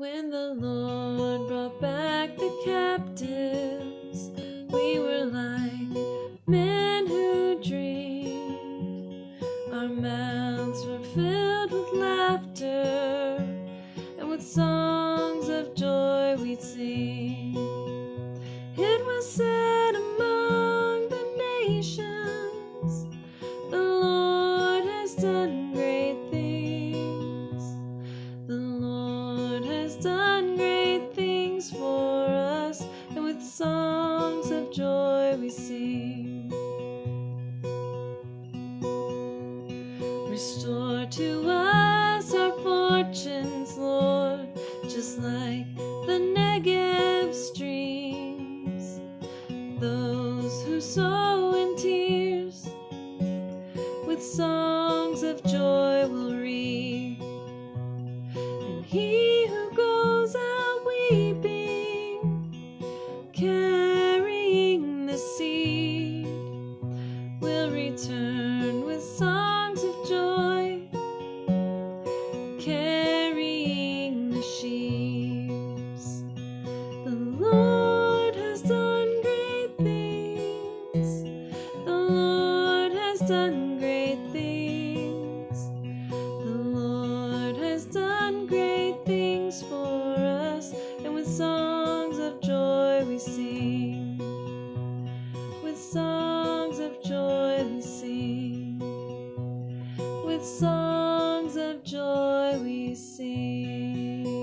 When the Lord brought back the captives, we were like men who dream. Our mouths were filled with laughter, and with songs of joy we'd sing. It was said among the nations, the Lord has done done great things for us, and with songs of joy we sing. Restore to us our fortunes, Lord, just like the Negev streams. Those who sow in tears with songs return with songs of joy, carrying the sheaves. The Lord has done great things. The Lord has done great things. with songs of joy we sing.